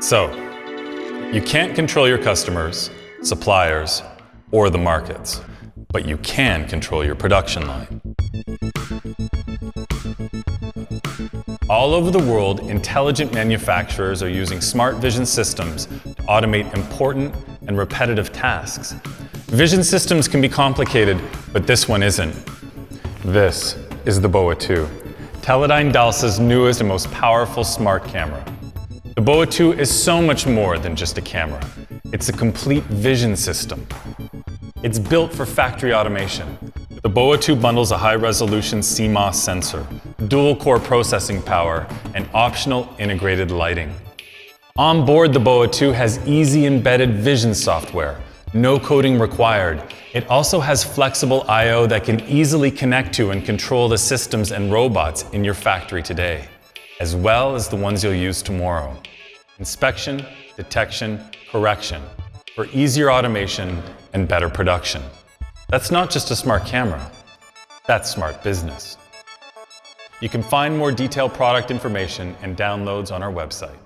So, you can't control your customers, suppliers, or the markets, but you can control your production line. All over the world, intelligent manufacturers are using smart vision systems to automate important and repetitive tasks. Vision systems can be complicated, but this one isn't. This is the BOA 2, Teledyne DALSA's newest and most powerful smart camera. The BOA 2 is so much more than just a camera. It's a complete vision system. It's built for factory automation. The BOA 2 bundles a high-resolution CMOS sensor, dual-core processing power, and optional integrated lighting. On board, the BOA 2 has easy embedded vision software, no coding required. It also has flexible I.O. that can easily connect to and control the systems and robots in your factory today, as well as the ones you'll use tomorrow. Inspection, detection, correction, for easier automation and better production. That's not just a smart camera, that's smart business. You can find more detailed product information and downloads on our website.